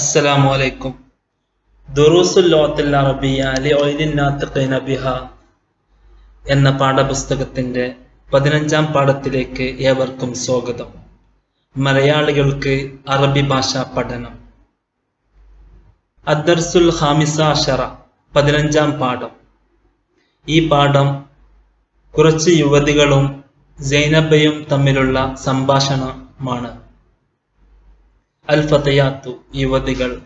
السلام عليكم ദുറൂസുൽ ലോത്തിൽ അറബിയ ലി ഒയിലിൻ നാത്തിഖീന ബിഹ എന്ന പാഠപുസ്തകത്തിന്റെ പതിനഞ്ചാം പാഠത്തിലേക്ക് ഏവർക്കും സ്വാഗതം മലയാളികൾക്ക് അറബി ഭാഷാ പഠനം അദ്ദർസുൽ ഹാമിസ അഷറ പതിനഞ്ചാം പാഠം ഈ പാഠം കുറച്ച് യുവതികളും സൈനബയും തമ്മിലുള്ള സംഭാഷണമാണ് അൽ ഫതയാത്തു യുവതികൾ.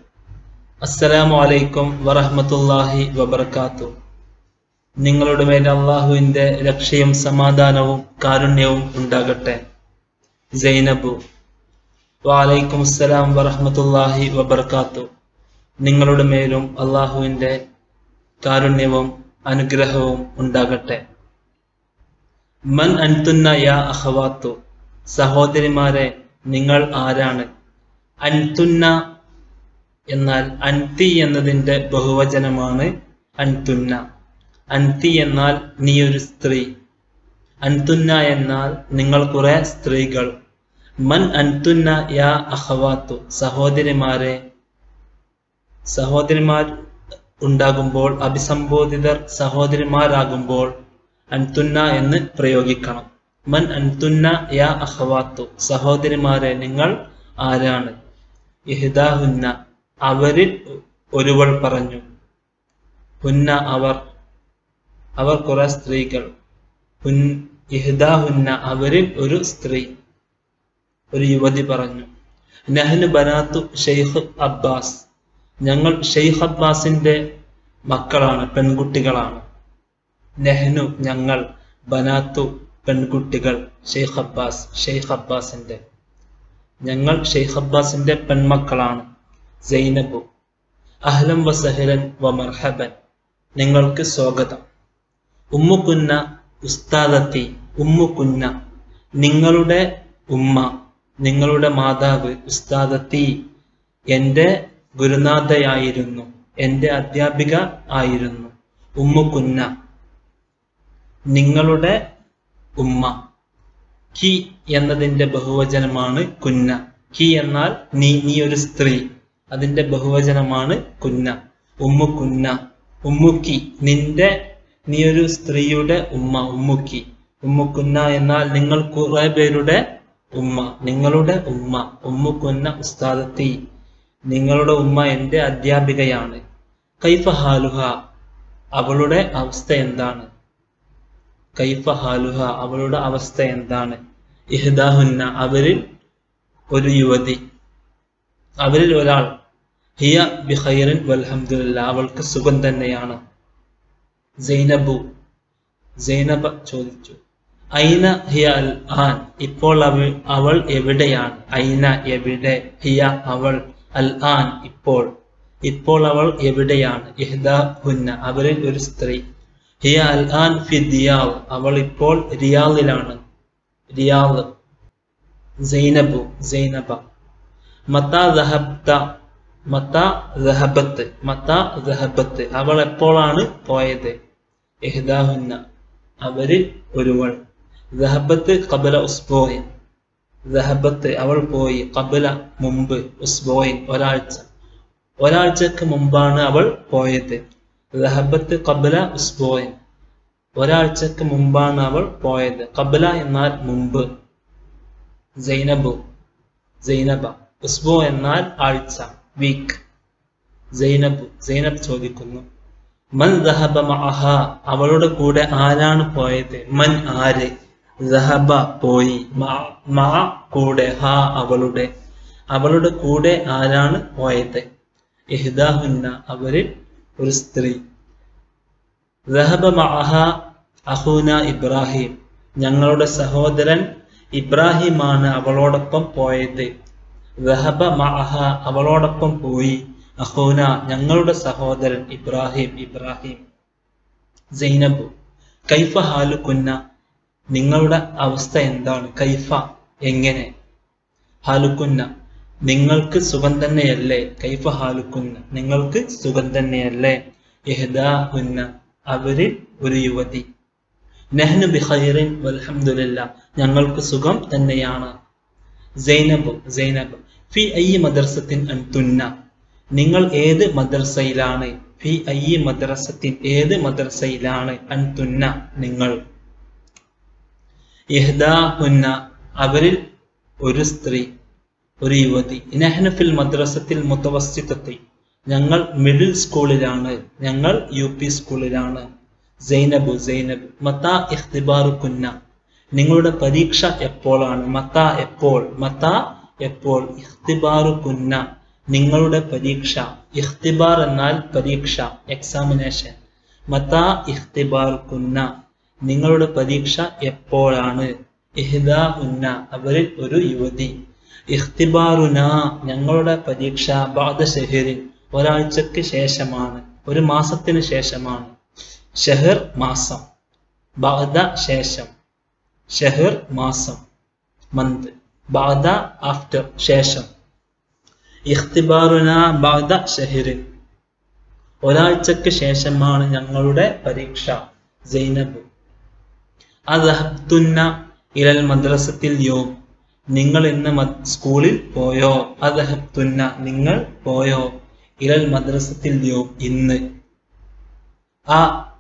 അസ്സലാമു അലൈക്കും വറഹ്മത്തുള്ളാഹി വബർക്കാത്തു നിങ്ങളുടെ മേൽ അള്ളാഹുവിന്റെ രക്ഷയും സമാധാനവും കാരുണ്യവും ഉണ്ടാകട്ടെ. സൈനബു. വാലൈക്കും അസ്സലാം വറഹ്മത്തുള്ളാഹി വബർക്കാത്തു നിങ്ങളുടെ മേലും അള്ളാഹുവിന്റെ കാരുണ്യവും അനുഗ്രഹവും ഉണ്ടാകട്ടെ. മൻ അൻതുന്ന യാ അഹവാത്തു. സഹോദരിമാരെ നിങ്ങൾ ആരാണ്? അൻതുന്ന എന്നാൽ അൻതി എന്നതിന്റെ ബഹുവചനമാണ് അൻതുന്ന. അൻതി എന്നാൽ നീ ഒരു സ്ത്രീ. അൻതുന്ന എന്നാൽ നിങ്ങൾ കുറെ സ്ത്രീകൾ. മൻ അൻതുന്ന യാ അഹവാത്തു. സഹോദരിമാരെ സഹോദരിമാർ ഉണ്ടാകുമ്പോൾ അഭിസംബോധിതർ സഹോദരിമാരാകുമ്പോൾ അൻതുന്ന എന്ന് പ്രയോഗിക്കണം. മൻ അൻതുന്ന യാ അഹവാത്തു. സഹോദരിമാരെ നിങ്ങൾ ആരാണ്? ഇഹ്ദാഹുന്ന. അവരിൽ ഒരുവൾ പറഞ്ഞു ഹുന്ന അവർ അവർ കുറെ സ്ത്രീകൾ. ഇഹ്ദാഹുന്ന അവരിൽ ഒരു സ്ത്രീ ഒരു യുവതി പറഞ്ഞു. നഹ്നു ബനാത്തു ഷെയ്ഖ് അബ്ബാസ്. ഞങ്ങൾ ഷെയ്ഖ് അബ്ബാസിന്റെ മക്കളാണ് പെൺകുട്ടികളാണ്. നെഹ്നു ഞങ്ങൾ ബനാത്തു പെൺകുട്ടികൾ ഷെയ്ഖ് അബ്ബാസ് ഷെയ്ഖ് അബ്ബാസിന്റെ. ഞങ്ങൾ ഷെയ്ഖ് അബ്ബാസിന്റെ പെൺമക്കളാണ്. സൈനബു. അഹ്ലം വസഹലൻ വ മർഹബൻ. നിങ്ങൾക്ക് സ്വാഗതം. ഉമ്മുകുന്ന ഉസ്താദത്തി ഉമ്മുകുന്ന നിങ്ങളുടെ ഉമ്മ നിങ്ങളുടെ മാതാവ് ഉസ്താദത്തി എന്റെ ഗുരുനാഥയായിരുന്നു എന്റെ അധ്യാപിക ആയിരുന്നു. ഉമ്മുകുന്ന നിങ്ങളുടെ ഉമ്മ. കി എന്നതിന്റെ ബഹുവചനമാണ് കുന്ന. കി എന്നാൽ നീ നീ ഒരു സ്ത്രീ. അതിന്റെ ബഹുവചനമാണ് കുന്ന. ഉമ്മു കുന്ന. ഉമ്മുക്കി നിന്റെ നീ ഒരു സ്ത്രീയുടെ ഉമ്മ ഉമ്മുക്കി ഉമ്മുക്കുന്ന എന്നാൽ നിങ്ങൾ കുറെ പേരുടെ ഉമ്മ. നിങ്ങളുടെ ഉമ്മ. ഉമ്മുക്കുന്ന ഉസ്താദത്തി. നിങ്ങളുടെ ഉമ്മ എന്റെ അധ്യാപികയാണ്. കൈഫ ഹാലുഹ. അവളുടെ അവസ്ഥ എന്താണ്? കൈഫ ഹാലുഹ അവളുടെ അവസ്ഥ എന്താണ്? ഇഹ്ദാഹുന്ന അവരിൽ ഒരു യുവതി. അവരിൽ ഒരാൾ. ഹിയ ബിഹൈറിൻ വൽഹമുല്ല അവൾക്ക് സുഖം തന്നെയാണ്. സൈനബു സൈനബ ചോദിച്ചു. ഐന ഹിയ അൽ ആൻ? ഇപ്പോൾ അവൾ അവൾ എവിടെയാണ്? ഐന എവിടെ? ഹിയ അവൾ അൽ ആൻ ഇപ്പോൾ. ഇപ്പോൾ അവൾ എവിടെയാണ്? ഇഹ്ദാഹുന്ന അവരിൽ ഒരു സ്ത്രീ. ഹിയ അൽ ആൻ ഫി ദിയാൽ അവൾ ഇപ്പോൾ റിയാലിലാണ് റിയാൽ സൈനബു സൈനബ. മത്ത ദഹബ്ത മത്ത ദഹബത്ത് മത്ത ദഹബത്ത്. അവൾ എപ്പോഴാണ് പോയത്? ഇഹ്ദാഹുന്ന. അവരിൽ ഒരുവൾ. ദഹബത്ത് കബല ഉസ്ബോയിൻ. ദഹബത്ത് അവൾ പോയി കബല മുമ്പ് ഉസ്ബോയിൻ. ഒരാഴ്ച. ഒരാഴ്ചക്ക് മുമ്പാണ് അവൾ പോയത്. ദഹബത്ത് കബല ഉസ്ബോയിൻ. ഒരാഴ്ചക്ക് മുമ്പാണ് അവൾ പോയത്. കബല എന്നാൽ മുമ്പ്. സൈനബു. സൈനബ. ഉസ്ബോ എന്നാൽ ആഴ്ച. വീക്ക്. സൈനബ്. സൈനബ് ചോദിക്കുന്നു. മൻ ദഹബ മഅഹ. അവളുടെ കൂടെ ആരാണ് പോയത്? മൻ ആര്? ദഹബ പോയി. മ കൂടെ ഹ അവളുടെ. അവളുടെ കൂടെ ആരാണ് പോയത്? ഇഹ്ദാഹുന്ന. അവരിൽ ഒരു സ്ത്രീ. ദഹബ മഅഹ അഹൂന ഇബ്രാഹിം. ഞങ്ങളുടെ സഹോദരൻ ഇബ്രാഹിമാണ് അവളോടൊപ്പം പോയത്. മഅഹ അവളോടൊപ്പം പോയി. അഹൂന ഞങ്ങളുടെ സഹോദരൻ ഇബ്രാഹിം ഇബ്രാഹിം. സൈനബു കൈഫ ഹാലു കുന്ന നിങ്ങളുടെ അവസ്ഥ എന്താണ്? കൈഫ എങ്ങനെ? ഹാലുക്കുന്ന നിങ്ങൾക്ക് സുഖം തന്നെയല്ലേ? കൈഫ ഹാലുക്കുന്ന നിങ്ങൾക്ക് സുഖം തന്നെയല്ലേ? ഇഹ്ദാഹുന്ന അവരിൽ ഒരു യുവതി. നെഹ്നു ബിഖൈറിൻ വൽഹംദുലില്ല ഞങ്ങൾക്ക് സുഖം തന്നെയാണ്. സൈനബ് സൈനബ് ഫി ഐ മദർസത്തിൻ അൻതുന്ന. നിങ്ങൾ ഏത് മദ്രസയിലാണ്? ഫി ഐ മദ്രസത്തിൻ ഏത് മദ്രസയിലാണ്? അൻതുന്ന നിങ്ങൾ. ഇഹ്ദാഹുന്ന അവരിൽ ഒരു സ്ത്രീ. ഒരു യുവതി. നഹ്ന ഫിൽ മദ്രസത്തിൽ മുത്തവസ്തിത്തത്തി ഞങ്ങൾ മിഡിൽ സ്കൂളിലാണ് ഞങ്ങൾ യു പി സ്കൂളിലാണ് സൈനബു സൈനബ്. മത്ത ഇഖ്തിബാറു കുന്ന. നിങ്ങളുടെ പരീക്ഷ എപ്പോഴാണ് മത്ത എപ്പോൾ? മത്ത എപ്പോൾ? ഇഖ്തിബാറു കുന്ന. നിങ്ങളുടെ പരീക്ഷ. ഇഖ്തിബാർ എന്നാൽ പരീക്ഷ എക്സാമിനേഷൻ മത്ത ഇഖ്തിബാർ കുന്ന. നിങ്ങളുടെ പരീക്ഷ എപ്പോഴാണ്? ഇഹ്ദാ ഉന്ന അവരിൽ ഒരു യുവതി. ഇഖ്തിബാറുന ഞങ്ങളുടെ പരീക്ഷ ബാദ ഷെഹറിൻ ഒരാഴ്ചക്ക് ശേഷമാണ് ഒരു മാസത്തിന് ശേഷമാണ്. ഷെഹർ മാസം ബാദ ശേഷം ഷെഹർ മാസം മന്ത് ബാദ ആഫ്റ്റർ ശേഷം. ഇഖ്തിബാറുന ബാദ ഷെഹറിൻ ഒരാഴ്ചക്ക് ശേഷമാണ് ഞങ്ങളുടെ പരീക്ഷ സൈനബ്. അദഹബ്തുന്ന ഇലൽ മദ്രസത്തിൽ യോം. നിങ്ങൾ ഇന്ന് സ്കൂളിൽ പോയോ? അദ്ദേഹത്തുന്ന നിങ്ങൾ പോയോ? ഇലൽ മദ്രസത്തിൽ യോം ഇന്ന്? ആ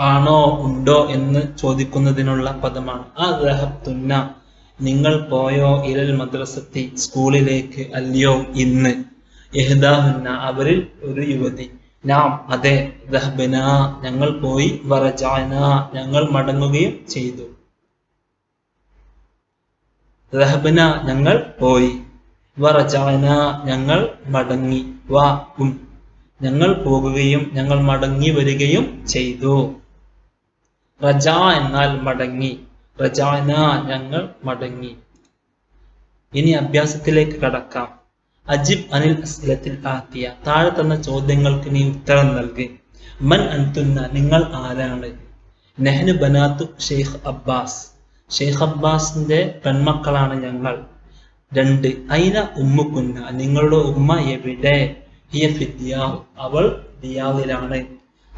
ആണോ ഉണ്ടോ എന്ന് ചോദിക്കുന്നതിനുള്ള പദമാണ്. അദ്ദേഹത്തുന്ന നിങ്ങൾ പോയോ? ഇലൽ മദ്രസത്തി സ്കൂളിലേക്ക് അല്ലയോ ഇന്ന്? യഹ്ദാഹുന്ന അവരിൽ ഒരു യുവതി. നാം അതെ ദഹബന ഞങ്ങൾ പോയി വറജാന ഞങ്ങൾ മടങ്ങുകയും ചെയ്തു. ദഹബന ഞങ്ങൾ പോയി. വറജാന ഞങ്ങൾ മടങ്ങി. വാക്കും ഞങ്ങൾ പോകുകയും ഞങ്ങൾ മടങ്ങി വരികയും ചെയ്തു. റജ എന്നാൽ മടങ്ങി. റജാന ഞങ്ങൾ മടങ്ങി. ഇനി അഭ്യാസത്തിലേക്ക് കടക്കാം. അജിബ് അനിൽ അസ്ലത്തിൽ ആത്തിയ താഴെ തന്ന ചോദ്യങ്ങൾക്ക് നീ ഉത്തരം നൽകി. മൻ അൻതുന്ന നിങ്ങൾ ആരാണ്? നെഹ്നു ബനാത്തു ഷെയ്ഖ് അബ്ബാസ്. ഷെയ്ഖ് അബ്ബാസിന്റെ പെൺമക്കളാണ് ഞങ്ങൾ. രണ്ട് ഐന ഉമ്മുക്കുന്ന നിങ്ങളുടെ ഉമ്മ എവിടെ? ഹിയ അവൾ ദിയാവിലാണ്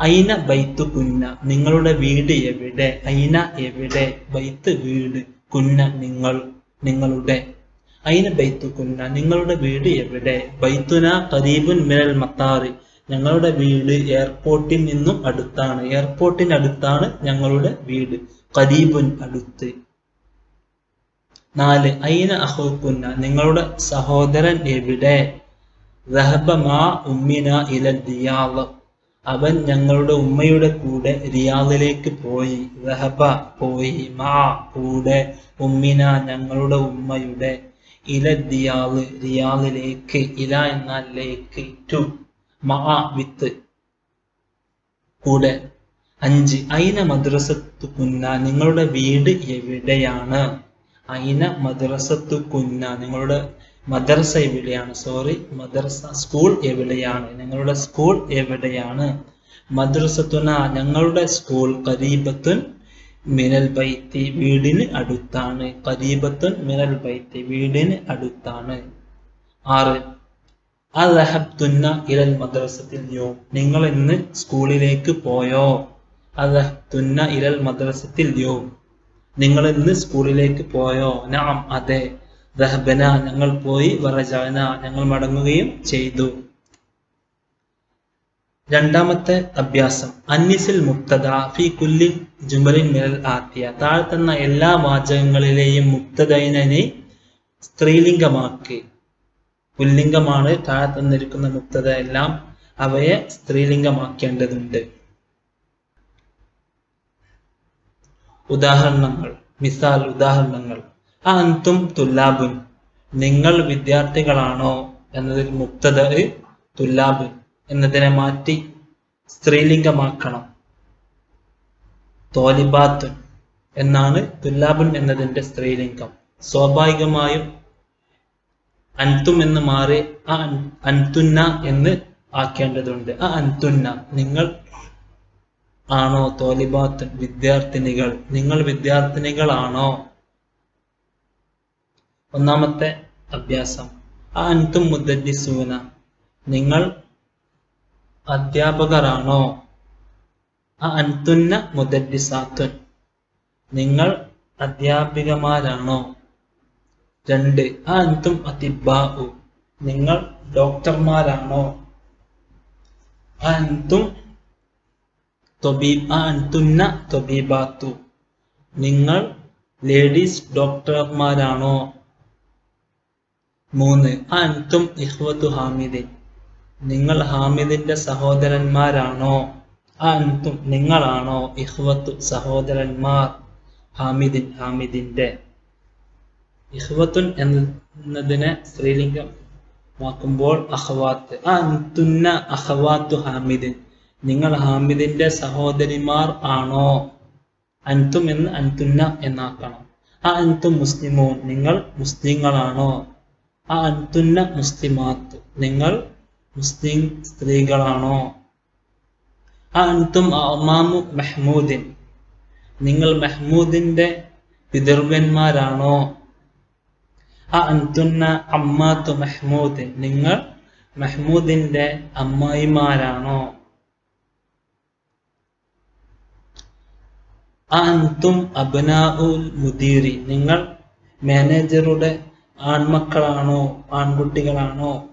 അയിന ബൈത്തു കുന്ന? നിങ്ങളുടെ വീട് എവിടെ? അയിന എവിടെ? ബൈത്ത് വീട് കുന്ന നിങ്ങൾ നിങ്ങളുടെ. അയിന ബൈത്തു കുന്ന? നിങ്ങളുടെ വീട് എവിടെ? ബൈത്തുന കരീബുൻ മിനൽ മത്താറി. ഞങ്ങളുടെ വീട് എയർപോർട്ടിൽ നിന്നും അടുത്താണ്. എയർപോർട്ടിന് അടുത്താണ് ഞങ്ങളുടെ വീട്. കരീബുൻ അടുത്ത്. നാല് ഐന അഹോക്കുന്ന? നിങ്ങളുടെ സഹോദരൻ എവിടെ? മാ അവൻ ഞങ്ങളുടെ ഉമ്മയുടെ കൂടെ റിയാദിലേക്ക് പോയി. റഹബ പോയി. മാ കൂടെ ഉമ്മിന ഞങ്ങളുടെ ഉമ്മയുടെ ഇല ദിയാവ് റിയാദിലേക്ക് ഇല എന്നാൽ ലേക്ക് ടു മാ വിത്ത് കൂടെ. അഞ്ച്. ഐന മദ്രസത്തു കുന്ന നിങ്ങളുടെ വീട് എവിടെയാണ്? ഐന മദ്രസത്തു കുന്ന നിങ്ങളുടെ മദ്രസ എവിടെയാണ്? സോറി മദ്രസ സ്കൂൾ എവിടെയാണ്? നിങ്ങളുടെ സ്കൂൾ എവിടെയാണ്? മദ്രസത്തുന ഞങ്ങളുടെ സ്കൂൾ കരീബത്തുൻ മിനൽ ബൈത്തി വീടിന് അടുത്താണ്. കരീബത്തുൻ മിനൽ ബൈത്തി വീടിന് അടുത്താണ്. ആറ്. അലഹബ്തുന്ന ഇലൽ മദ്രസത്തിൽ യോ നിങ്ങൾ ഇന്ന് സ്കൂളിലേക്ക് പോയോ? അദഹബ്തുന്ന ഇലൽ മദ്രസത്തിൽ യോ? നിങ്ങൾ ഇന്ന് സ്കൂളിലേക്ക് പോയോ? നാം അതെ. ദഹബന ഞങ്ങൾ പോയി വറജാന ഞങ്ങൾ മടങ്ങുകയും ചെയ്തു. രണ്ടാമത്തെ അഭ്യാസം അന്നിസിൽ മുക്തദ ഫി കുല്ലി ജുമലിൻ മിനൽ ആത്തിയ. താഴ്ത്തുന്ന തന്ന എല്ലാ വാചകങ്ങളിലെയും മുക്തദൈനെ സ്ത്രീലിംഗമാക്കി. പുല്ലിംഗമാണ് താഴെ തന്നിരിക്കുന്ന മുക്തത എല്ലാം അവയെ സ്ത്രീലിംഗമാക്കേണ്ടതുണ്ട്. ഉദാഹരണങ്ങൾ മിസാൽ ഉദാഹരണങ്ങൾ. അന്തും തുല്ലാബുൻ. നിങ്ങൾ വിദ്യാർത്ഥികളാണോ? എന്നതിൽ മുക്തത തുല്ലാബുൻ. എന്നതിനെ മാറ്റി സ്ത്രീലിംഗമാക്കണം. തോലിബാത്തുൻ എന്നാണ് തുല്ലാബുൻ എന്നതിന്റെ സ്ത്രീലിംഗം. സ്വാഭാവികമായും അൻതും എന്ന് മാറി ആ അൻതുന്ന എന്ന് ആക്കേണ്ടതുണ്ട്. ആ അൻതുന്ന. നിങ്ങൾ ആണോ തോലിബാത്ത് വിദ്യാർത്ഥിനികൾ? നിങ്ങൾ വിദ്യാർത്ഥിനികളാണോ? ഒന്നാമത്തെ അഭ്യാസം. അൻതും മുദ്ദിസൂന നിങ്ങൾ അധ്യാപകരാണോ? അൻതുന്ന മുദ്ദിസാത്തുൻ നിങ്ങൾ അധ്യാപികമാരാണോ? രണ്ട് അൻതും അതിബാഉ നിങ്ങൾ ഡോക്ടർമാരാണോ? അൻതും തൊബീബ് അൻതുന്ന തൊബീബാത്തു. നിങ്ങൾ ലേഡീസ് ഡോക്ടർമാരാണോ മൂന്ന്. അൻതും ഇഹ്വത്തു ഹാമിദിൻ നിങ്ങൾ ഹാമിദിന്റെ സഹോദരന്മാരാണോ? അൻതും നിങ്ങളാണോ ഇഹ്വത്തു സഹോദരന്മാർ? ഹാമിദിൻ ഹാമിദിന്റെ. ഇഹ്വത്തുൻ എന്നതിനെ സ്ത്രീലിംഗം വാക്കുമ്പോൾ അഹ്വാത്ത് അഹ്വാത്തു ഹാമിദിൻ. നിങ്ങൾ ഹാമിദിന്റെ സഹോദരിമാർ ആണോ? അൻതും എന്ന് അൻതുന്ന എന്നാക്കണം. ആ അൻതും മുസ്ലിമോൻ നിങ്ങൾ മുസ്ലിങ്ങളാണോ? ആ അൻതുന്ന മുസ്ലിമാത്ത് നിങ്ങൾ മുസ്ലിം സ്ത്രീകളാണോ? ആ അൻതും അമാമു മെഹ്മൂദിൻ. നിങ്ങൾ മെഹ്മൂദിന്റെ പിതൃവന്മാരാണോ ആ അൻതുന്ന അമ്മാത്തു മെഹ്മൂദിൻ. നിങ്ങൾ മെഹ്മൂദിന്റെ അമ്മായിമാരാണോ? ആ അൻതും അബ്നാഉൽ മുദീരി. നിങ്ങൾ മാനേജറുടെ ആൺമക്കളാണോ ആൺകുട്ടികളാണോ?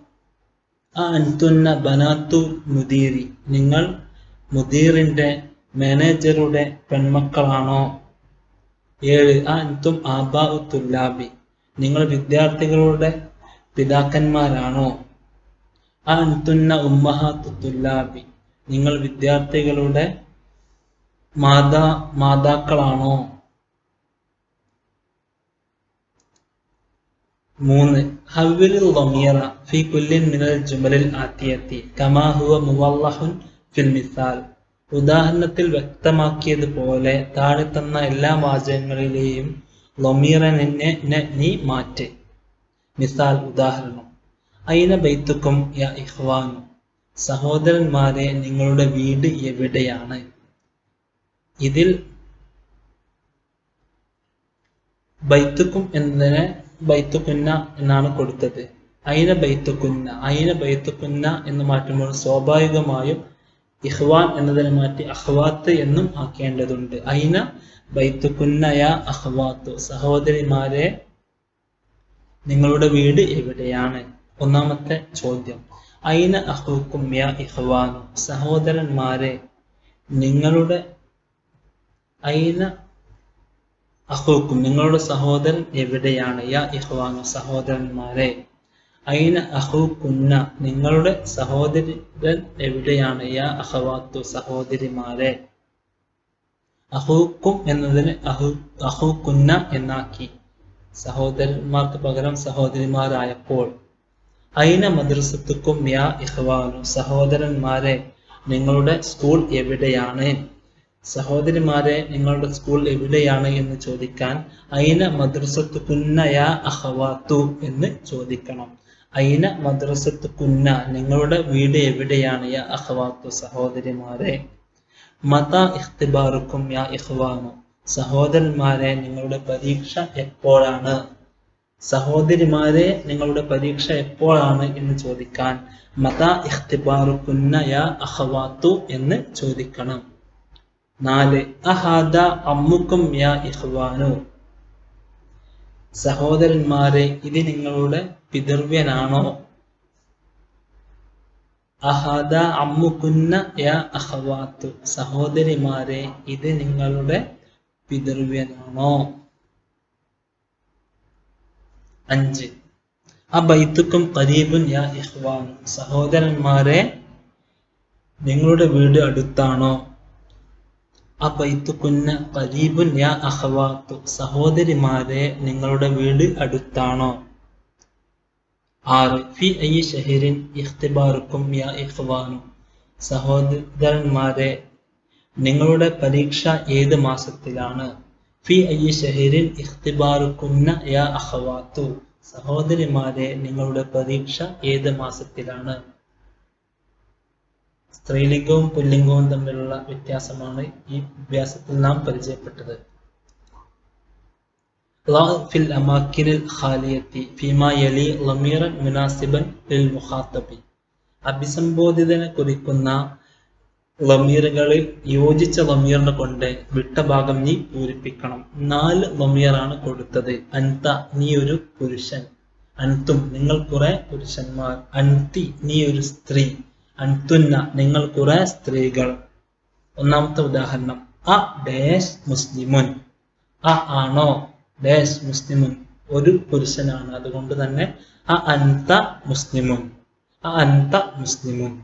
അന്തുന്ന ബനാത്തു മുദീറി നിങ്ങൾ മുദീറിന്റെ മാനേജറുടെ പെൺമക്കളാണോ? ഏഴ് അന്തും അൻതും ആബാ തുല്ലാബി. നിങ്ങൾ വിദ്യാർത്ഥികളുടെ പിതാക്കന്മാരാണോ? അന്തുന്ന ഉമ്മഹാത്തു തുല്ലാബി. നിങ്ങൾ വിദ്യാർത്ഥികളുടെ മാതാ മാതാക്കളാണോ? മൂന്ന് ഹവ്വിൽ ളമീറ ഫി കുല്ലിൻ മിനൽ ജുമലിൽ ആത്തിയത്തി കമാ ഹുവ മുവല്ലഹുൻ ഫിൽ മിസാൽ. ഉദാഹരണത്തിൽ വ്യക്തമാക്കിയതുപോലെ താഴെ തന്ന എല്ലാ വാചകങ്ങളിലെയും ലൊമീറനെ നീ മാറ്റ്. മിസാൽ ഉദാഹരണം. അയിന ബൈത്തുക്കും യ ഇഹ്വാനു സഹോദരന്മാരെ നിങ്ങളുടെ വീട് എവിടെയാണ്? ഇതിൽ ബൈത്തുക്കും എന്നതിനെ ബൈത്തുക്കുന്ന എന്നാണ് കൊടുത്തത്. അയിന ബൈത്തുക്കുന്ന അയിന ബൈത്തുക്കുന്ന എന്ന് മാറ്റുമ്പോൾ സ്വാഭാവികമായും ഇഹ്വാൻ എന്നതിനെ മാറ്റി അഹ്വാത്ത് എന്നും ആക്കേണ്ടതുണ്ട്. അയിന ബൈത്തുക്കുന്നയ അഹ്വാത്തു സഹോദരിമാരെ നിങ്ങളുടെ വീട് എവിടെയാണ്? ഒന്നാമത്തെ ചോദ്യം. അയിന അഹൂക്കും യ ഇഹ്വാനു സഹോദരന്മാരെ നിങ്ങളുടെ അയിന അഹൂക്കും? നിങ്ങളുടെ സഹോദരൻ എവിടെയാണ്? യാ ഇഹ്വാനു സഹോദരന്മാരെ. അയിന അഹൂക്കുന്ന? നിങ്ങളുടെ സഹോദരൻ എവിടെയാണ്? യാ അഹവാത്തു സഹോദരിമാരെ. അഹൂക്കും എന്നതിന് അഹു അഹൂക്കുന്ന എന്നാക്കി. സഹോദരന്മാർക്ക് പകരം സഹോദരിമാരായപ്പോൾ. അയിന മദ്രസത്തുക്കും യാ ഇഹ്വാനു സഹോദരന്മാരെ നിങ്ങളുടെ സ്കൂൾ എവിടെയാണ്? സഹോദരിമാരെ നിങ്ങളുടെ സ്കൂൾ എവിടെയാണ് എന്ന് ചോദിക്കാൻ അയിന മദ്രസത്ത് കുന്നയ അഹവാത്തു എന്ന് ചോദിക്കണം. അയിന മദ്രസത്ത് കുന്ന നിങ്ങളുടെ വീട് എവിടെയാണ് യാ അഹവാത്തു സഹോദരിമാരെ? മത ഇഖ്തിബാറുക്കും യാ ഇഹ്വാനു സഹോദരന്മാരെ നിങ്ങളുടെ പരീക്ഷ എപ്പോഴാണ്? സഹോദരിമാരെ നിങ്ങളുടെ പരീക്ഷ എപ്പോഴാണ് എന്ന് ചോദിക്കാൻ മത ഇഖ്തിബാറുക്കുന്ന യാ അഹവാത്തു എന്ന് ചോദിക്കണം. നാല് അഹാദ അമ്മുക്കും യാ ഇഹ്വാനു സഹോദരന്മാരെ ഇത് നിങ്ങളുടെ പിതൃവ്യനാണോ? അഹാദ അമ്മുക്കുന്ന യാ അഹവാത്തു സഹോദരിമാരെ ഇത് നിങ്ങളുടെ പിതൃവ്യനാണോ? അഞ്ച് ആ ബൈത്തുക്കും കരീബുൻ യാ ഇഹ്വാനു സഹോദരന്മാരെ നിങ്ങളുടെ വീട് അടുത്താണോ? അബൈത്തുക്കുന്ന കരീബുൻ യാ അഹവാത്തു സഹോദരിമാരെ നിങ്ങളുടെ വീട് അടുത്താണോ? ആറ് ഫി ഐ ഇഖ്തിബാറുക്കും യാ ഇഖ്വാനു. സഹോദരന്മാരെ നിങ്ങളുടെ പരീക്ഷ ഏത് മാസത്തിലാണ്? ഫി ഐ ഷഹരിൻ ഇഖ്തിബാറുക്കുന്ന യാ അഹവാത്തു സഹോദരിമാരെ നിങ്ങളുടെ പരീക്ഷ ഏത് മാസത്തിലാണ്? സ്ത്രീലിംഗവും പുല്ലിംഗവും തമ്മിലുള്ള വ്യത്യാസമാണ് ഈ അഭ്യാസത്തിൽ നാം പരിചയപ്പെട്ടത് في الأماكن الخالية فيما يلي ضميرا مناسبا للمخاطب അഭിസംബോധിതനെ കുറിക്കുന്ന ലമീറുകളിൽ യോജിച്ച ലമീറിനെ കൊണ്ട് വിട്ട ഭാഗം നീ പൂരിപ്പിക്കണം നാല് ലമീറാണ് കൊടുത്തത് അൻത നീ ഒരു പുരുഷൻ അൻതും നിങ്ങൾ കുറെ പുരുഷന്മാർ അൻതി നീ ഒരു സ്ത്രീ അൻതുന്ന നിങ്ങൾ കുറെ സ്ത്രീകൾ. ഒന്നാമത്തെ ഉദാഹരണം അ ഡാഷ് മുസ്ലിമുൻ. അ ആണോ ഡാഷ് മുസ്ലിമുൻ? ഒരു പുരുഷനാണ് അതുകൊണ്ട് തന്നെ അ അന്ത മുസ്ലിമുൻ. അ അന്ത മുസ്ലിമുൻ.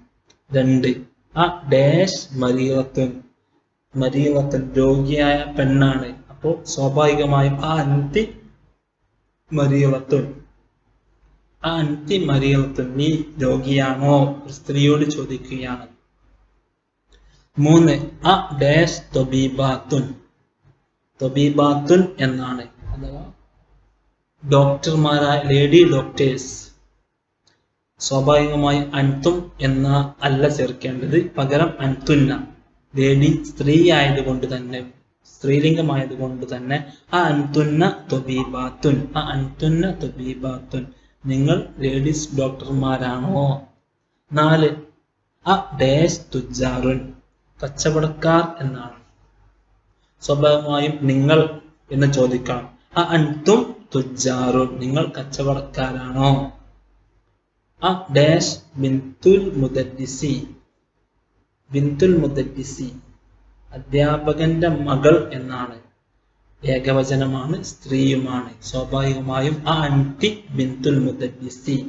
രണ്ട് അ ഡാഷ് മരീറത്തുൻ മരീറത്തുൻ രോഗിയായ പെണ്ണാണ് അപ്പോൾ സ്വാഭാവികമായും ആ അന്തി മരീറത്തുൻ ആ അൻതി മരീറത്തുൻ നീ രോഗിയാണോ സ്ത്രീയോട് ചോദിക്കുകയാണ്. മൂന്ന് അ ഡാഷ് തൊബീബാത്തുൻ. തൊബീബാത്തുൻ എന്നാണ്. അഥവാ ഡോക്ടർമാരായ ലേഡി ഡോക്ടേഴ്സ്. സ്വാഭാവികമായി അൻതും എന്ന അല്ല ചേർക്കേണ്ടത്. പകരം അൻതുന്ന. ലേഡി സ്ത്രീ ആയതുകൊണ്ട് തന്നെ സ്ത്രീലിംഗമായതുകൊണ്ട് തന്നെ ആ അൻതുന്ന തൊബീബാത്തുൻ. ആ അൻതുന്ന തൊബീബാത്തുൻ. നിങ്ങൾ ലേഡീസ് ഡോക്ടർമാരാണോ നാല്. അ ഡാഷ് തുജാറുൻ കച്ചവടക്കാർ എന്നാണ്. സ്വാഭാവികമായും നിങ്ങൾ എന്ന് ചോദിക്കണം. അ അൻതും തുജാറുൻ നിങ്ങൾ കച്ചവടക്കാരാണോ? അ ഡാഷ് ബിന്തുൽ മുദദ്ദിസി ബിന്തുൽ മുദദ്ദിസി അധ്യാപകന്റെ മകൾ എന്നാണ്. ഏകവചനമാണ് സ്ത്രീയുമാണ്. സ്വാഭാവികമായും ആ അൻതി ബിന്തുൽ മുദദ്ദിസി.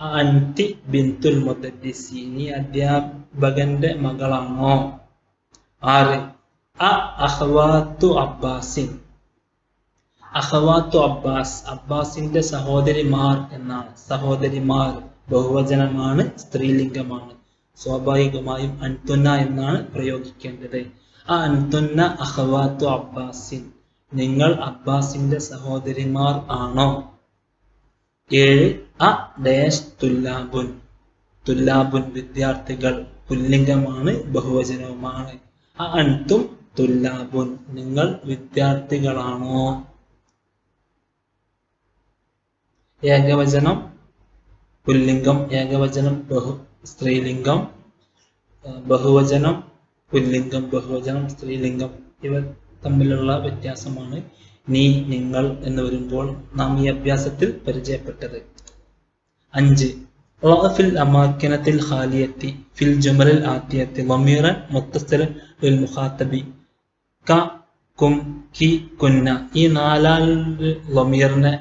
ആ അൻതി മുത്തദ്ദിസി നീ അധ്യാപകന്റെ മകളാണോ? ആറ് അ അഹ്വാത്തു അബ്ബാസിൻ. അഹ്വാത്തു അബ്ബാസ് അബ്ബാസിന്റെ സഹോദരിമാർ എന്നാണ്. സഹോദരിമാർ ബഹുവചനമാണ് സ്ത്രീലിംഗമാണ്. സ്വാഭാവികമായും അൻതുന്ന എന്നാണ് പ്രയോഗിക്കേണ്ടത്. ആ അൻതുന്ന അഹ്വാത്തു അബ്ബാസിൻ. നിങ്ങൾ അബ്ബാസിന്റെ സഹോദരിമാർ ആണോ? ഏഴ് അ ഡാഷ് തുല്ലാബുൻ. തുല്ലാബുൻ വിദ്യാർത്ഥികൾ പുല്ലിംഗമാണ് ബഹുവചനവുമാണ്. അ അൻതും തുല്ലാബുൻ. നിങ്ങൾ വിദ്യാർത്ഥികളാണോ? ഏകവചനം പുല്ലിംഗം. ഏകവചനം ബഹു സ്ത്രീലിംഗം. ബഹുവചനം പുല്ലിംഗം ബഹുവചനം സ്ത്രീലിംഗം. ഇവ തമ്മിലുള്ള വ്യത്യാസമാണ് നീ നിങ്ങൾ എന്ന് വരുമ്പോൾ നാം ഈ അഭ്യാസത്തിൽ പരിചയപ്പെട്ടത്. അഞ്ച് ഫിൽ അമാക്കിനത്തിൽ ഖാലിയത്തി ഫിൽ ജുമലിൽ ആത്തിയത്തി വമീറൻ മുത്തസ്സലൻ ലിൽ മുഖാത്തബി ക കും കി കുന്ന ഈ നാലാൽ വമീറിനെ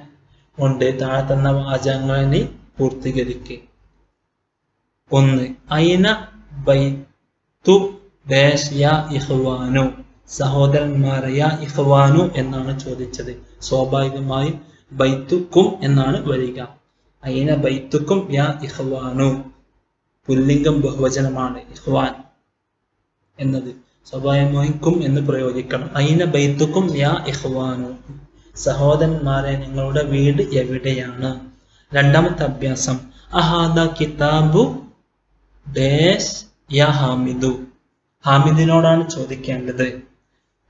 കൊണ്ട് താഴെ തന്ന വാചകങ്ങളെ നീ പൂർത്തീകരിക്കുക ഒന്ന് അയിന തു ഡാഷ് യാ ഇഹ്വാനു സഹോദരന്മാരെ യാ ഇഹ്വാനു എന്നാണ് ചോദിച്ചത്. സ്വാഭാവികമായും ബൈത്തുക്കും എന്നാണ് വരിക. അയിന ബൈത്തുക്കും യാ ഇഹ്വാനു പുല്ലിംഗം ബഹുവചനമാണ് ഇഹ്വാൻ എന്നത്. സ്വാഭാവികമായും കും എന്ന് പ്രയോഗിക്കണം. അയിന ബൈത്തുക്കും യാ ഇഹ്വാനു സഹോദരന്മാരെ നിങ്ങളുടെ വീട് എവിടെയാണ്? രണ്ടാമത്തെ അഭ്യാസം. അഹാദ കിതാബു ഡേസ് യാ ഹാമിദു. ഹാമിദിനോടാണ് ചോദിക്കേണ്ടത്.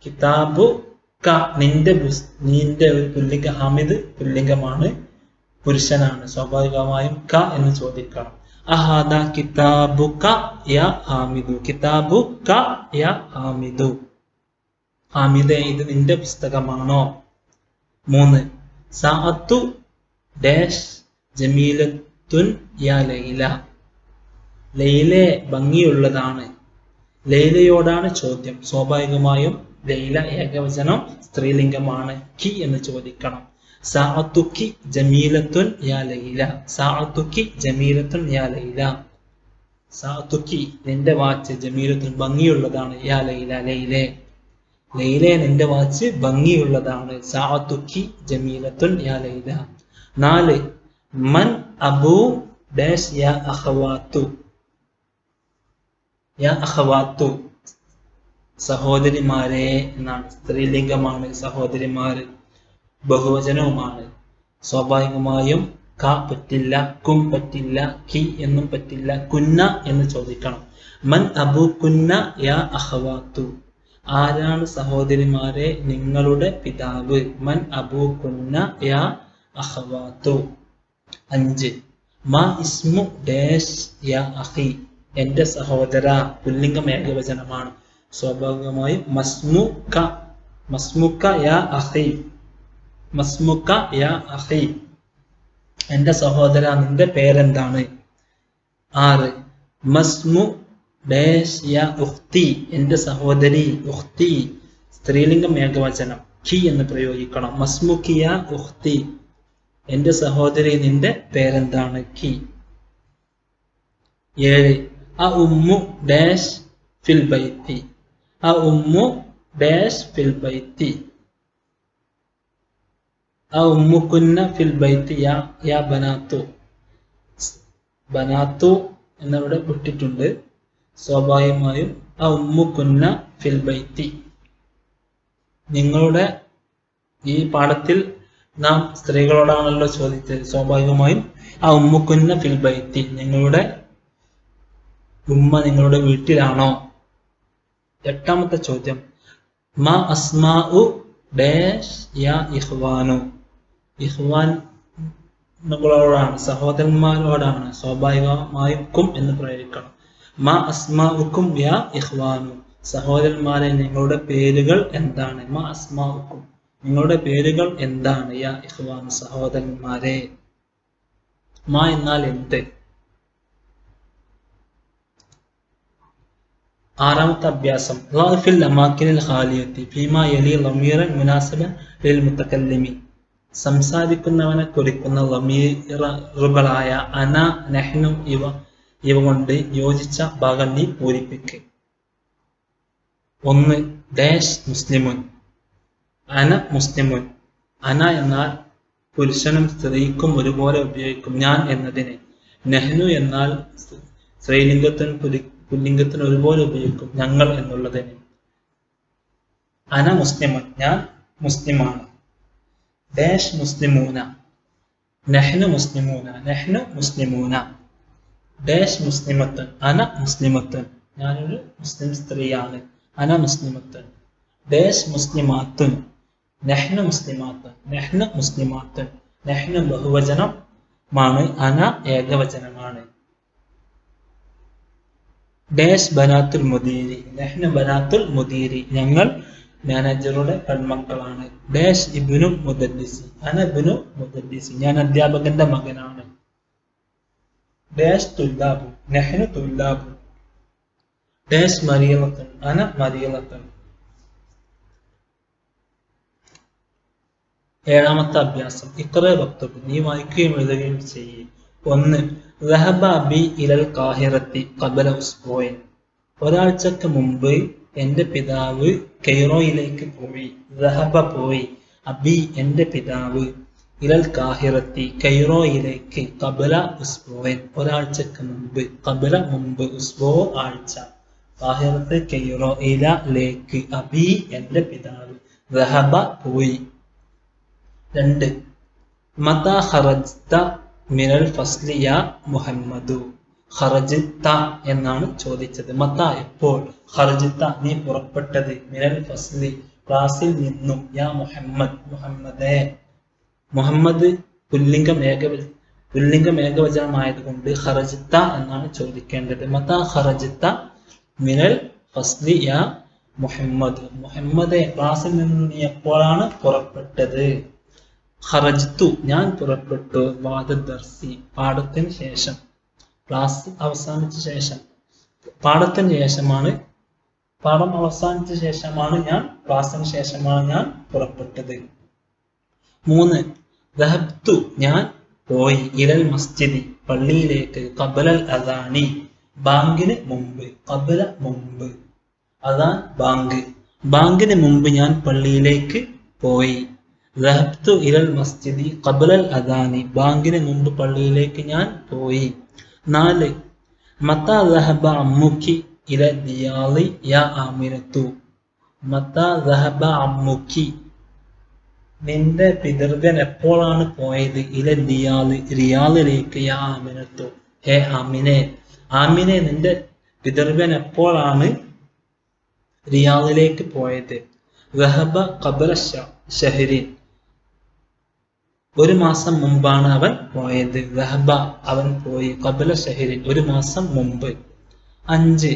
കിതാബു ക നിന്റെ നിന്റെ ഒരു പുല്ലിംഗ ഹമിദ് പുല്ലിംഗമാണ് പുരുഷനാണ്. സ്വാഭാവികമായും ക എന്ന് ചോദിക്കണം. അഹാദ കിതാബു ക യാ ഹാമിദു. കിതാബു ക യാ ഹാമിദെ. ഇത് നിന്റെ പുസ്തകമാണോ? മൂന്ന്. സാഅത്തു ഡാഷ് ജമീലത്തുൻ യാ ലൈല. ലൈലെ ഭംഗിയുള്ളതാണ്. ലൈലയോടാണ് ചോദ്യം. സ്വാഭാവികമായും ലൈല ഏകവചനം സ്ത്രീലിംഗമാണ്. കി എന്ന് ചോദിക്കണം. സാഅത്തുക്കി ജമീലത്തുൻ യാ ലൈല. സാഅത്തുക്കി ജമീലത്തുൻ യാ ലൈല. സാഅത്തുക്കി നിന്റെ വാച്ച് ജമീലത്തുൻ ഭംഗിയുള്ളതാണ്. യാ ലൈല ലൈലെ. ലൈലെ നിന്റെ വാച്ച് ഭംഗിയുള്ളതാണ്. സാഅത്തുക്കി ജമീലത്തുൻ യാ ലൈല. നാല് മൻ അബു ഡാഷ് യാ അഖവാത്തു യാ അഖവാത്തു സഹോദരിമാരെ എന്നാണ്. സ്ത്രീലിംഗമാണ് സഹോദരിമാർ ബഹുവചനവുമാണ്. സ്വാഭാവികമായും ക പറ്റില്ല കും പറ്റില്ല കി എന്നും പറ്റില്ല കുന്ന എന്ന് ചോദിക്കണം. മൻ അബു കുന്ന യാ അഹവാത്തു. ആരാണ് സഹോദരിമാരെ? നിങ്ങളുടെ പിതാവ്. മൻ അബു കുന്ന യാ അഹവാത്തു. അഞ്ച്. മാ ഇസ്മു ഡാഷ് യാ അഹി. എന്റെ സഹോദര. പുല്ലിംഗം ഏകവചനമാണ് സ്വാഭാവികമായും മസ്മുക്ക മസ്മുക്ക യാ അഹി മസ്മുക്ക യാ അഹി. എന്റെ സഹോദര നിന്റെ പേരെന്താണ്? ആറ്. മസ്മു ഡാഷ് യാ ഉഖ്തി എന്റെ സഹോദരി ഉഖ്തി സ്ത്രീലിംഗം ഏകവചനം ഖി എന്ന് പ്രയോഗിക്കണം. മസ്മുഖിയ ഉഖ്തി എന്റെ സഹോദരി നിന്റെ പേരെന്താണ്? ഖി. ഏഴ്. അ ഉമ്മു ഡാഷ് ഫിൽ ബൈത്തി. അ ഉമ്മു ഡാഷ് ഫിൽ ബൈത്തി അ ഉമ്മുക്കുന്ന ഫിൽ ബൈത്തി യാ യാ ബനാത്തു ബനാത്തു എന്നവിടെ വിട്ടിട്ടുണ്ട്. സ്വാഭാവികമായും ആ ഉമ്മുക്കുന്ന ഫിൽ ബൈത്തി. നിങ്ങളുടെ ഈ പാഠത്തിൽ നാം സ്ത്രീകളോടാണല്ലോ ചോദിച്ചത്. സ്വാഭാവികമായും ആ ഉമ്മുക്കുന്ന ഫിൽ ബൈത്തി. നിങ്ങളുടെ ഉമ്മ നിങ്ങളുടെ വീട്ടിലാണോ? എട്ടാമത്തെ ചോദ്യം. മാ അസ്മാഉ ഡാഷ് യാ ഇഹ്വാനു ഇഹ്വാൻ നമ്മളോടാണ് സഹോദരന്മാരോടാണ് സ്വാഭാവികമായിക്കും എന്ന് പ്രയോഗിക്കണം മാ അസ്മാഉക്കും യാ ഇഹ്വാനു സഹോദരന്മാരെ നിങ്ങളുടെ പേരുകൾ എന്താണ്? മാ അസ്മാഉക്കും. നിങ്ങളുടെ പേരുകൾ എന്താണ്? യാ ഇഹ്വാനു സഹോദരന്മാരെ. മാ എന്നാൽ എന്ത്? ആറാമത്തെ അഭ്യാസം. റാഫിൽ അമാക്കിനിൽ ഖാലിയത്തി. ഭീമ യലി ലമീറൻ മുനാസബൻ ലിൽ മുത്തക്കല്ലിമി. സംസാരിക്കുന്നവനെ കുറിക്കുന്ന ലമീറുകളായ അന നെഹ്നു ഇവ ഇവ കൊണ്ട് യോജിച്ച ഭാഗം നീ പൂരിപ്പിക്ക്. ഒന്ന് ദേശ് മുസ്ലിമുൻ. അന മുസ്ലിമുൻ. അന എന്നാൽ പുരുഷനും സ്ത്രീക്കും ഒരുപോലെ ഉപയോഗിക്കും. ഞാൻ എന്നതിനെ. നെഹ്നു എന്നാൽ സ്ത്രീലിംഗത്തിന് പുരി പുല്ലിംഗത്തിന് ഒരുപോലെ ഉപയോഗിക്കും ഞങ്ങൾ എന്നുള്ളതിന് അന മുസ്ലിമൻ ഞാൻ മുസ്ലിമാണ്. ഡാഷ് മുസ്ലിമൂന നെഹ്നു മുസ്ലിമൂന നെഹ്നു മുസ്ലിമൂന. ഡാഷ് മുസ്ലിമത്തൻ അന മുസ്ലിമത്തൻ. ഞാനൊരു മുസ്ലിം സ്ത്രീയാണ് അന മുസ്ലിമത്തൻ. ഡാഷ് മുസ്ലിമാത്തുൻ നെഹ്നു മുസ്ലിമാത്തുൻ നെഹ്നു മുസ്ലിമാത്തുൻ. നെഹ്നു ബഹുവചനമാണ് അന ഏകവചനമാണ്. ഡാഷ് ബനാത്തുൽ മുദീരി നഹ്ന ബനാത്തുൽ മുദീരി ഞങ്ങൾ മാനേജറുടെ പെൺമക്കളാണ്. ഡാഷ് ഇബിനു മുദല്ലിസി അന ഇബിനു മുദല്ലിസി ഞാൻ അധ്യാപകന്റെ മകനാണ്. ഡാഷ് തുല്ലാബു നഹ്നു തുല്ലാബു ഡാഷ് മറിയലത്തൻ അന മറിയലത്തൻ ഏഴാമത്തെ അഭ്യാസം. ഇത്രേ വക്തബ് നീ വായിക്കുകയും എഴുതുകയും ചെയ്യേ. ഒന്ന് ഒരാഴ്ചക്ക് മുമ്പ് എന്റെ പിതാവ് കെയ്റോയിലേക്ക് പോയി. റഹബ പോയി. അബി എന്റെ പിതാവ് ഇലൽ കാഹിറത്തി കെയ്റോയിലേക്ക് കബല ഉസ്ബോയൻ ഒരാഴ്ചക്ക് മുമ്പ് കബല മുമ്പ് ഉസ്ബോ ആഴ്ച. കാഹിറത്ത് കെയ്റോ ഇല ലേക്ക് അബി എന്റെ പിതാവ് റഹബ പോയി. രണ്ട്. മത ഖറജ്ത മിനൽ ഫസ്ലിയ മുഹമ്മദു. ഖറജിത്ത എന്നാണ് ചോദിച്ചത്. മത്ത എപ്പോൾ? ഖറജിത്ത നീ പുറപ്പെട്ടത് മിനൽ ഫസ്ലി ക്ലാസ്സിൽ നിന്നും. യാ മുഹമ്മദ് മുഹമ്മദേ. മുഹമ്മദ് പുല്ലിംഗം ഏക പുല്ലിംഗം ഏകവചനമായതുകൊണ്ട് ഖറജിത്ത എന്നാണ് ചോദിക്കേണ്ടത്. മത ഖറജിത്ത മിനൽ ഫസ്ലി യാ മുഹമ്മദ്. മുഹമ്മദേ ക്ലാസ്സിൽ നിന്നും നീ എപ്പോഴാണ് പുറപ്പെട്ടത്? ഖറജ്തു ഞാൻ പുറപ്പെട്ടു. വാദദർസി പാഠത്തിന് ശേഷം. ക്ലാസ് അവസാനിച്ച ശേഷം. പാഠത്തിന് ശേഷമാണ്. പാഠം അവസാനിച്ച ശേഷമാണ് ഞാൻ ക്ലാസ്സിന് ശേഷമാണ് ഞാൻ പുറപ്പെട്ടത്. മൂന്ന് ദഹബ്തു ഞാൻ പോയി ഇരൽ മസ്ജിദി പള്ളിയിലേക്ക് കബലൽ അദാനി ബാങ്കിന് മുമ്പ് കബല മുമ്പ്. അതാൻ ബാങ്ക്. ബാങ്കിന് മുമ്പ് ഞാൻ പള്ളിയിലേക്ക് പോയി. ദഹബ്തു ഇലൽ മസ്ജിദി കബലൽ അദാനി. ബാങ്കിന് മുമ്പ് പള്ളിയിലേക്ക് ഞാൻ പോയി. നാല് മത ദഹബ അമ്മുക്കി ഇല ദിയാളി യാ ആമിനത്തു മത ദഹബ അമ്മുക്കി നിന്റെ പിതൃകൻ എപ്പോഴാണ് പോയത്? ഇല ദിയാളി റിയാലിലേക്ക് യാ ആമിനത്തു ഹേ ആമിനെ ആമിനെ നിന്റെ പിതൃവൻ എപ്പോഴാണ് റിയാളിലേക്ക് പോയത്? റഹബ കബല ഷഹരിൻ ഒരു മാസം മുമ്പാണ് അവൻ പോയത്. ദഹബ അവൻ പോയി. കബല ഷഹരിൻ ഒരു മാസം മുമ്പ്. അഞ്ച്.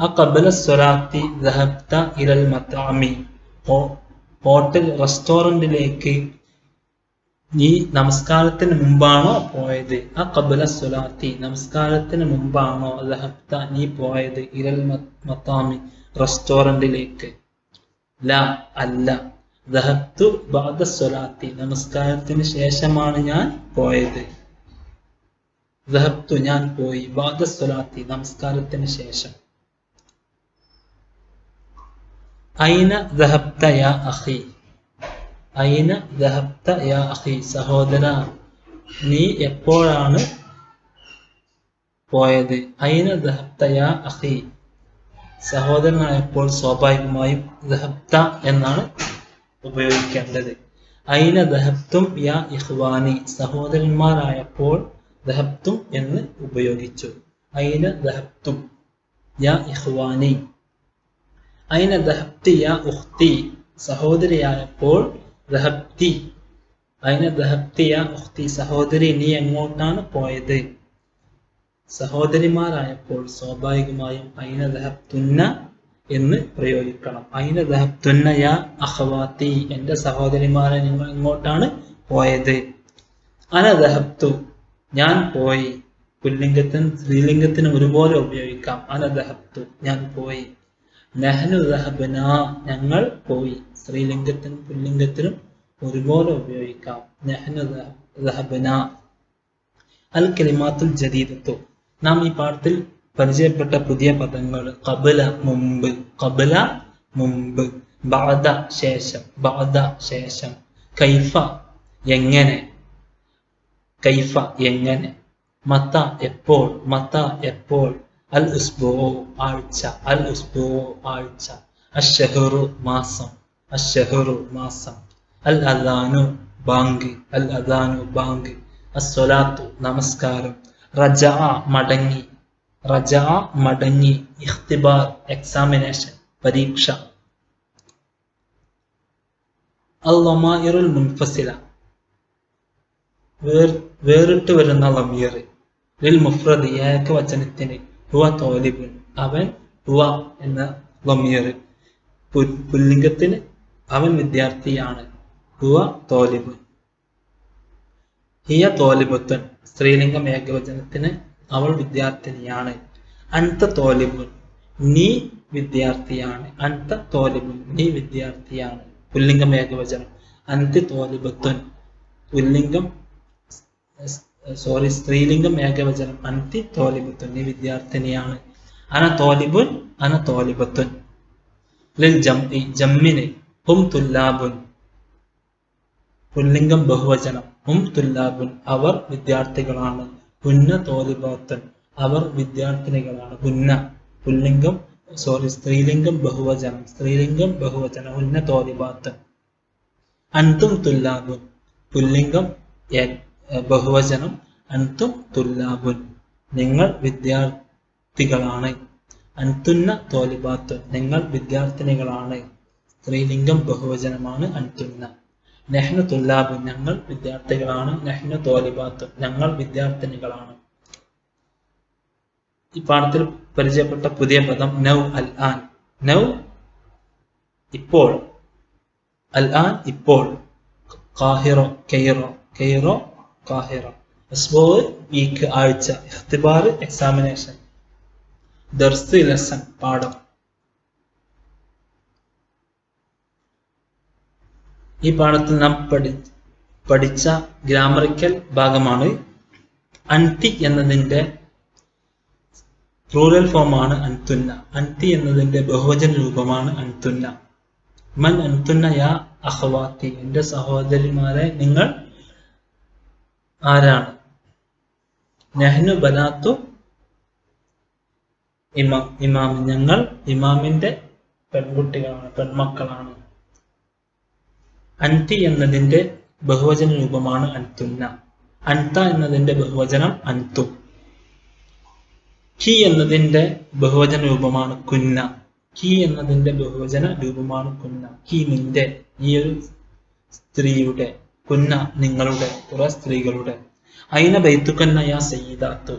ആ കബല സ്വരാത്തി ദഹബ്ത ഇരൽ മത്താമി ഹോട്ടൽ റെസ്റ്റോറന്റിലേക്ക് നീ നമസ്കാരത്തിന് മുമ്പാണോ പോയത്? ആ കബല സ്വലാത്തി നമസ്കാരത്തിന് മുമ്പാണോ ലഹബ്ത നീ പോയത്? ഇരൽ മത്താമി റെസ്റ്റോറന്റിലേക്ക്. അല്ല. ദഹത്തു ബാദസ്വലാത്തി. നമസ്കാരത്തിന് ശേഷമാണ് ഞാൻ പോയത്. ദഹത്തു ഞാൻ പോയി. ബാദസ്വലാത്തി നമസ്കാരത്തിന് ശേഷം. ഐന ദഹപ്ത യാ അഖി. ഐന ദഹപ്ത യാ അഖി. സഹോദര നീ എപ്പോഴാണ് പോയത്? ഐന ദഹപ്ത യാ അഖി. സഹോദരനായപ്പോൾ സ്വാഭാവികമായും ദഹബ്ത എന്നാണ് ഉപയോഗിക്കേണ്ടത്. അയിന ദഹബ്തും യാ ഇഹ്വാനി സഹോദരന്മാരായപ്പോൾ ദഹബ്തും എന്ന് ഉപയോഗിച്ചു. അയിന ദഹബ്തും യാ ഇഹ്വാനി അയിന ദഹബ്തി യാ ഉഖ്തി സഹോദരിയായപ്പോൾ ദഹബ്തി. അയിന ദഹബ്തി യാ ഉഖ്തി സഹോദരി നീ എങ്ങോട്ടാണ് പോയത്? സഹോദരിമാരായപ്പോൾ സ്വാഭാവികമായും ഐന ദഹത്തുന്ന എന്ന് പ്രയോഗിക്കണം. ഐന ദഹത്തുന്നയ അഹവാത്തി എന്റെ സഹോദരിമാരെ നിങ്ങൾ ഇങ്ങോട്ടാണ് പോയത്. അന ദഹബ്തു. ഞാൻ പോയി. പുല്ലിംഗത്തിനും സ്ത്രീലിംഗത്തിനും ഒരുപോലെ ഉപയോഗിക്കാം. അന ദഹബ്തു. ഞാൻ പോയി. നെഹ്നു ദഹബന. ഞങ്ങൾ പോയി. സ്ത്രീലിംഗത്തിനും പുല്ലിംഗത്തിനും ഒരുപോലെ ഉപയോഗിക്കാം. നെഹ്നു ദഹബന. അൽ കലിമാത്തുൽ ജദീദത്തു. നാം ഈ പാഠത്തിൽ പരിചയപ്പെട്ട പുതിയ പദങ്ങൾ കബല മുമ്പ് കബല മുമ്പ് ബാധ ശേഷം ബാധ ശേഷം കൈഫ എങ്ങനെ കൈഫ എങ്ങനെ മത്ത എപ്പോൾ മത്ത എപ്പോൾ അൽ ഉസ്ബോ ആഴ്ച അൽ ഉസ്ബോ ആഴ്ച അഷഹറു മാസം അഷഹറു മാസം അൽ അദാനു ബാങ്ക് അൽ അദാനു ബാങ്ക് അസ്വലാത്തു നമസ്കാരം റജ മടങ്ങി. റജ മടങ്ങി. ഇഖ്തിബാർ എക്സാമിനേഷൻ പരീക്ഷ. അൽ മുൻഫസില. വേറിട്ട് വരുന്ന ലമീർ. ലിൽ മുഫ്രദ് ഏക വചനത്തിന് ഹുവ തോലിബുൻ അവൻ ഹുവ എന്ന ലമീർ. പുല്ലിംഗത്തിന് അവൻ വിദ്യാർത്ഥിയാണ്. ഹുവ ഹിയ തോലിബുത്തൻ. സ്ത്രീലിംഗം ഏകവചനത്തിന് അവൾ വിദ്യാർത്ഥിനിയാണ്. അൻത തോലിബുൻ നീ വിദ്യാർത്ഥിയാണ്. അൻത തോലിബുൻ നീ വിദ്യാർത്ഥിയാണ്. പുല്ലിംഗം ഏകവചനം അന്തി തോലിബത്തുൻ പുല്ലിംഗം സോറി സ്ത്രീലിംഗം ഏകവചനം അന്തി തോലിബത്തുൻ നീ വിദ്യാർത്ഥിനിയാണ്. അന തോലിബുൻ അന തോലിബത്തുൻ. ലിൽ ജമ്മിന് ഹും തുല്ലാബുൻ. പുല്ലിംഗം ബഹുവചനം. ഹും അവർ വിദ്യാർത്ഥികളാണ്. പുന്ന തോലിബാത്തൻ. അവർ വിദ്യാർത്ഥിനികളാണ്. പുന്ന. പുല്ലിംഗം സോറി സ്ത്രീലിംഗം ബഹുവചനം. സ്ത്രീലിംഗം ബഹുവചനം. ഉന്ന തോലിബാത്തൻ. അൻതും തുല്ലാബുൻ. പുല്ലിംഗം ബഹുവചനം. അൻതും തുല്ലാബുൻ. നിങ്ങൾ വിദ്യാർത്ഥികളാണ്. അൻതുന്ന തോലിബാത്തൻ. നിങ്ങൾ വിദ്യാർത്ഥിനികളാണ്. സ്ത്രീലിംഗം ബഹുവചനമാണ് അൻതുന്ന. നെഹ്നു തുല്ലാബ് ഞങ്ങൾ വിദ്യാർത്ഥികളാണ്. നെഹ്നു തോലിബാത്ത് ഞങ്ങൾ വിദ്യാർത്ഥിനികളാണ്. ഈ പാഠത്തിൽ പരിചയപ്പെട്ട പുതിയ പദം നൗ അൽ ആൻ. നൗ ഇപ്പോൾ അൽ ആൻ ഇപ്പോൾ കാഹിറോ കെയ്റോ കെയ്റോ കാഹിറോ. അസ്ബോ വീക്ക് ആഴ്ച എക്സാമിനേഷൻ. ദർസ് ലെസൺ പാഠം. ഈ പാഠത്തിൽ നാം പഠി പഠിച്ച ഗ്രാമറിക്കൽ ഭാഗമാണ് അൻതി എന്നതിന്റെ റൂറൽ ഫോമാണ് അൻതുന്ന. അൻതി എന്നതിന്റെ ബഹുവചന രൂപമാണ് അൻതുന്ന. മൻ അൻതുന്ന യാ അഹ്വാത്തി. എന്റെ സഹോദരിമാരെ നിങ്ങൾ ആരാണ്? നെഹ്നു ബനാത്തു ഇമാം ഇമാം. ഞങ്ങൾ ഇമാമിന്റെ പെൺകുട്ടികളാണ് പെൺമക്കളാണ്. അൻതി എന്നതിന്റെ ബഹുവചന രൂപമാണ് അൻതുന്ന. അൻത എന്നതിന്റെ ബഹുവചനം അൻതു. കി എന്നതിന്റെ ബഹുവചന രൂപമാണ് കുന്ന. കി എന്നതിന്റെ ബഹുവചന രൂപമാണ് കുന്ന. കി നിന്റെ ഈ ഒരു സ്ത്രീയുടെ കുന്ന നിങ്ങളുടെ കുറെ സ്ത്രീകളുടെ. അയിന ബൈത്തുക്കന്ന യാ സയ്യിദാത്തു.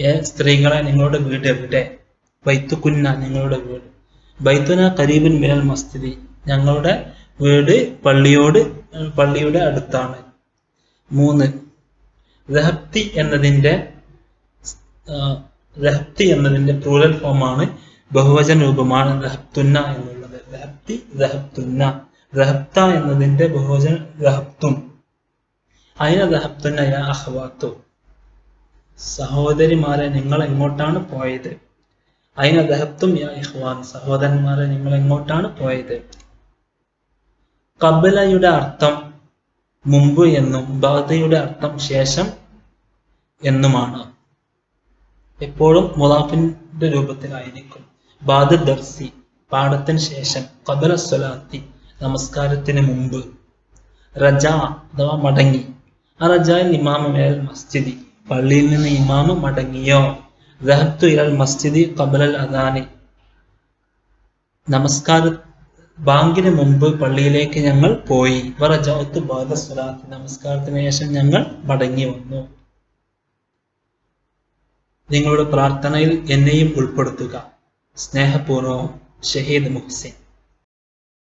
ഏ സ്ത്രീകളെ നിങ്ങളുടെ വീട് എവിടെ? ബൈത്തുക്കുന്ന നിങ്ങളുടെ വീട്. ബൈത്തുന കരീബിൻ മിനൽ മസ്ജിദി. ഞങ്ങളുടെ വീട് പള്ളിയോട് പള്ളിയുടെ അടുത്താണ്. മൂന്ന് റഹപ്തി എന്നതിന്റെ റഹപ്തി എന്നതിന്റെ പ്ലൂറൽ ഫോമാണ് ബഹുവചന രൂപമാണ് റഹപ്തുന്ന എന്നുള്ളത്. റഹപ്തി റഹപ്തുന്ന റഹപ്ത എന്നതിന്റെ ബഹുവചന റഹപ്തും അയിന റഹപ്തുന്ന യാ അഹ്വാത്തു. സഹോദരിമാരെ നിങ്ങൾ എങ്ങോട്ടാണ് പോയത്? അയിന ദഹത്തും യാ സഹോദരന്മാരെ നിങ്ങൾ എങ്ങോട്ടാണ് പോയത്? കബലയുടെ അർത്ഥം മുമ്പ് എന്നും ബാധയുടെ അർത്ഥം ശേഷം എന്നുമാണ്. എപ്പോഴും മുലാഫിന്റെ രൂപത്തിലായിരിക്കും. ബാദ ദർസി പാഠത്തിന് ശേഷം കബല സ്വലാത്തി നമസ്കാരത്തിന് മുമ്പ്. റജ അഥവാ മടങ്ങി. ആ റജായിൽ ഇമാമ മേൽ മസ്ജിദി പള്ളിയിൽ നിന്ന് ഇമാമ മടങ്ങിയോ? റഹത്തു ഇരൽ മസ്ജിദി കബലൽ അദാനി. നമസ്കാര ബാങ്കിന് മുമ്പ് പള്ളിയിലേക്ക് ഞങ്ങൾ പോയി. നമസ്കാരത്തിന് ശേഷം ഞങ്ങൾ മടങ്ങി വന്നു. നിങ്ങളുടെ പ്രാർത്ഥനയിൽ എന്നെയും ഉൾപ്പെടുത്തുക. സ്നേഹപൂർവം ഷഹീദ് മുഹ്സിൻ.